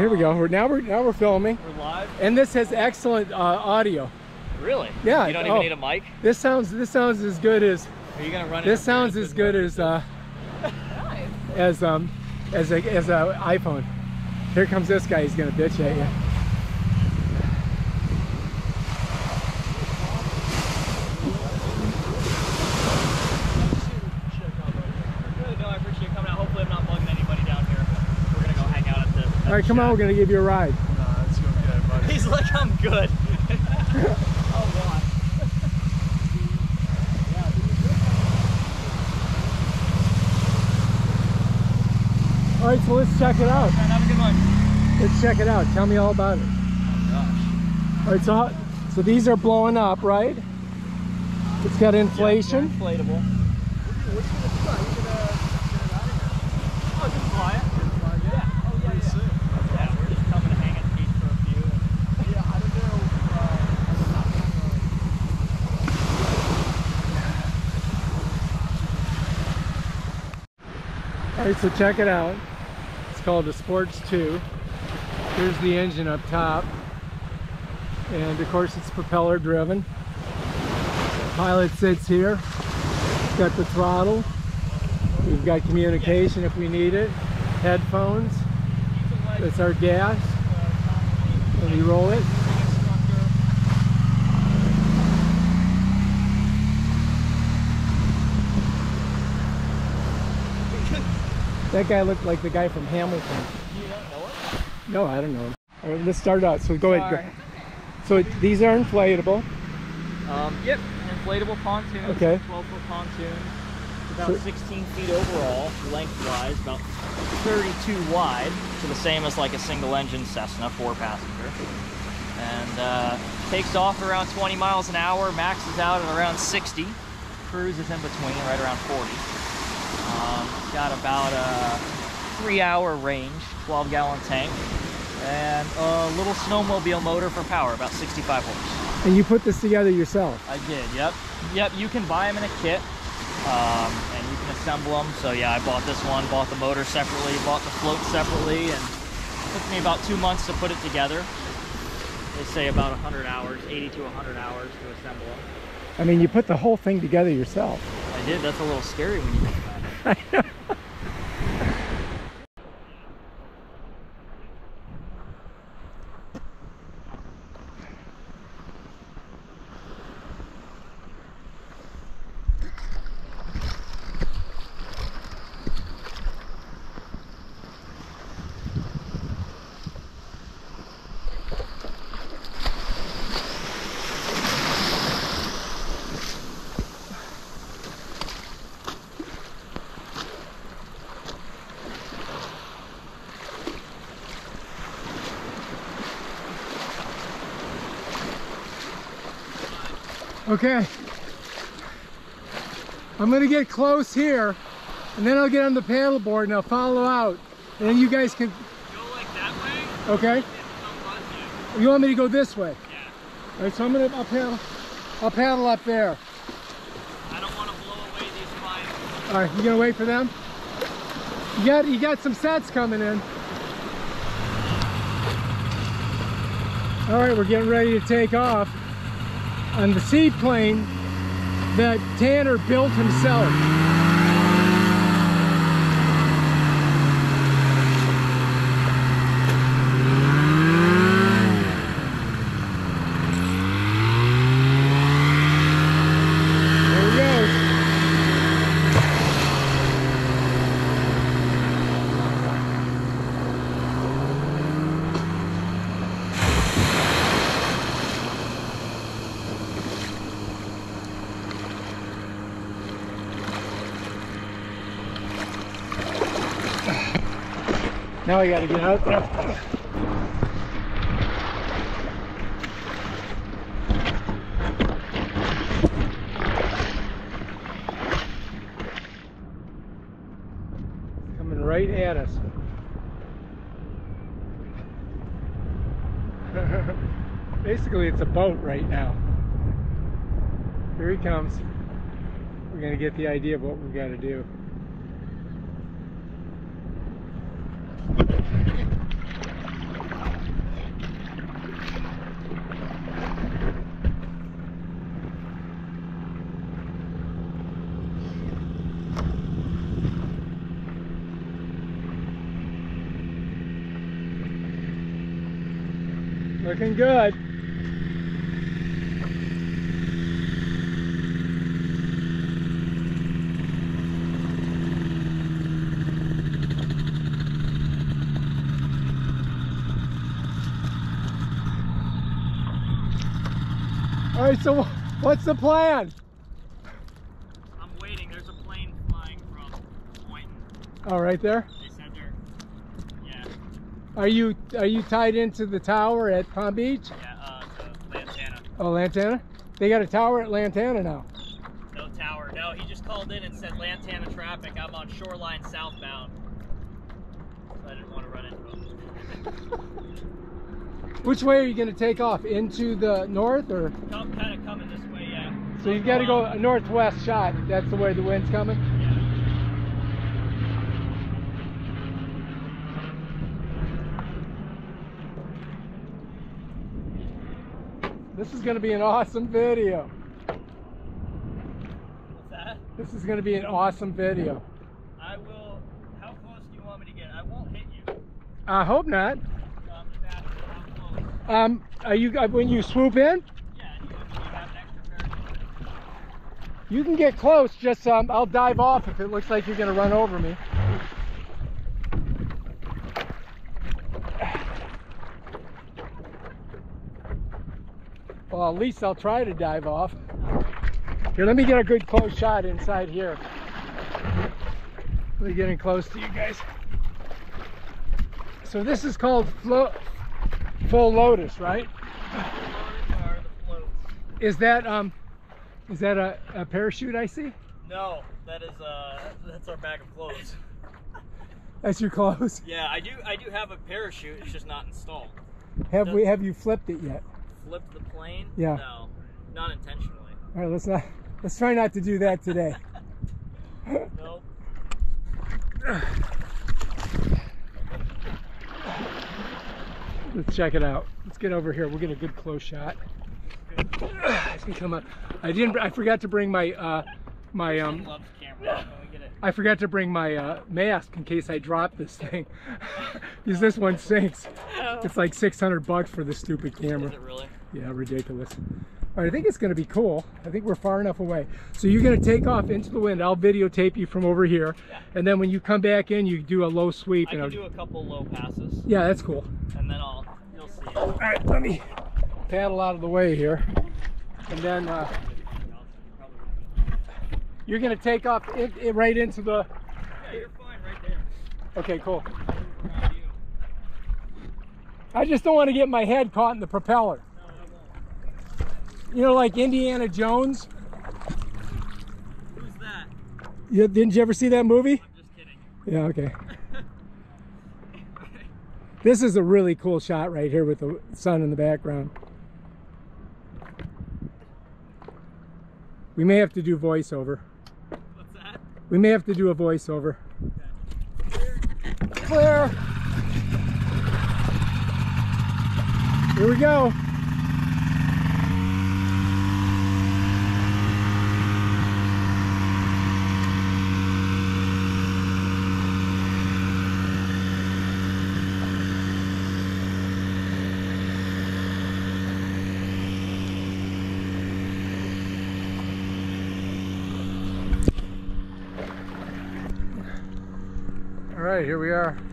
here we go. We're now we're now we're filming, We're live? and this has excellent uh, audio. Really? Yeah, You don't even oh. need a mic? This sounds this sounds as good as Are you gonna run this sounds as good as uh, as um as a as a iPhone. Here comes this guy. He's gonna bitch at you. Good, no, I appreciate you coming out. Hopefully I'm not bugging anybody down here. We're gonna go hang out at the at All right, the come on. We're gonna give you a ride. Nah, it's okay, buddy. He's like, I'm good. oh. All right, so let's check it out. Man, have a good one. Let's check it out. Tell me all about it. Oh All right, so how- so these are blowing up, right? It's got gosh. inflation. inflatable. Oh, just fly it. Yeah. Oh yeah, yeah. Yeah, we're just coming to hang at the beach for a few. and- Yeah, I don't All so check it out. It's called the Sports 2. Here's the engine up top. And of course it's propeller driven. Pilot sits here. Got the throttle. We've got communication if we need it. Headphones. That's our gas. When we roll it. That guy looked like the guy from Hamilton. You don't know it? No, I don't know. him. All right, let's start out. So go ahead. Sorry. Go. So it, these are inflatable. Um, yep, inflatable pontoons, Okay. 12 foot pontoons, about So- 16 feet overall, lengthwise, about 32 wide, so the same as like a single engine Cessna, four passenger. And uh, takes off around 20 miles an hour, maxes out at around 60, cruises in between, right around 40. Um, it's got about a three hour range, 12 gallon tank, and a little snowmobile motor for power, about 65 horse. And you put this together yourself. I did, yep. Yep, you can buy them in a kit, um, and you can assemble them. So yeah, I bought this one, bought the motor separately, bought the float separately, and it took me about two months to put it together. They say about 100 hours, 80 to 100 hours to assemble them. I mean, you put the whole thing together yourself. I did, that's a little scary when you think about Okay. I'm gonna get close here, and then I'll get on the paddle board and I'll follow out. And then you guys can, Go like that way, okay? and come on you. Want me to go this way? Yeah. All right, so I'm gonna, I'll paddle, I'll paddle up there. I don't want to blow away these spines. All right, you gonna wait for them? You got, you got some sets coming in. All right, we're getting ready to take off on the seaplane that Tanner built himself. There he goes. Now I gotta get out there. Coming right at us. Basically, it's a boat right now. Here he comes. We're gonna get the idea of what we've got to do. Looking good. All right, so what's the plan? I'm waiting. There's a plane flying from Boynton. Oh, right there. They said they're. Yeah, Are you are you tied into the tower at Palm Beach? yeah. Uh, to Lantana. Oh, Lantana. They got a tower at Lantana now. No tower. No, he just called in and said Lantana traffic. I'm on shoreline southbound. So I didn't want to run into him. Which way are you going to take off? Into the north or? Come, kind of coming this way, yeah. So you've got to go a northwest shot. That's the way the wind's coming. Yeah. This is going to be an awesome video. What's that? This is going to be an awesome video. I will. How close do you want me to get? I won't hit you. I hope not. So I'm just asking how close. Um, are you uh, when you swoop in? Yeah, you, you have an extra parachute. You can get close. Just um, I'll dive off if it looks like you're going to run over me. Well, at least I'll try to dive off. Here, let me get a good close shot inside here. Really getting close to you guys. So this is called flo- full lotus, right? Are the floats. Is that um, is that a, a parachute I see? No, that is uh, that's our bag of clothes. That's your clothes. Yeah, I do. I do have a parachute. It's just not installed. Have we have you flipped it yet? Flipped the plane? Yeah. No, not intentionally. All right, let's not let's try not to do that today. Nope. Let's check it out. Let's get over here. We'll get a good close shot. I can come up. I didn't. I forgot to bring my uh, my um. Loves cameras. When we get it. I forgot to bring my uh, mask in case I drop this thing, because this one sinks. It's like 600 bucks for this stupid camera. Is it really? Yeah, ridiculous. All right, I think it's going to be cool. I think we're far enough away. So you're going to take off into the wind. I'll videotape you from over here, Yeah. and then when you come back in, you do a low sweep. I and I'll- do a couple low passes, yeah, that's cool. and then I'll. You'll see. All right, let me paddle out of the way here, and then uh, you're going to take off in, in- right into the. Yeah, you're fine right there. Okay, cool. I just don't want to get my head caught in the propeller. No, You know, like Indiana Jones. Who's that? You, didn't you ever see that movie? I'm just kidding. Yeah, okay. This is a really cool shot right here with the sun in the background. We may have to do voiceover. We may have to do a voiceover. Clear. Here we go. Right, here we are.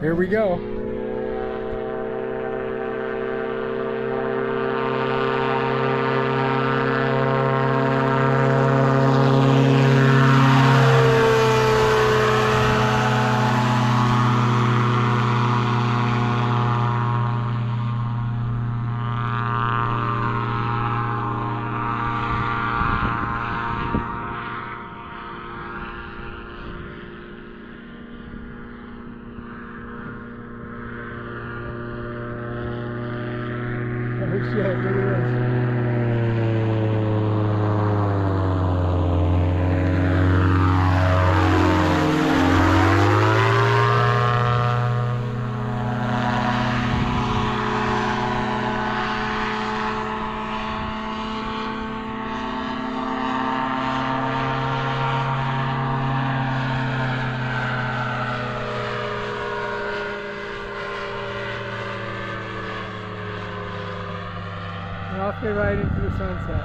Here we go. Oh shit, look at this. Off ride into the sunset.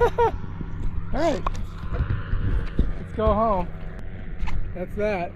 All right, let's go home. That's that.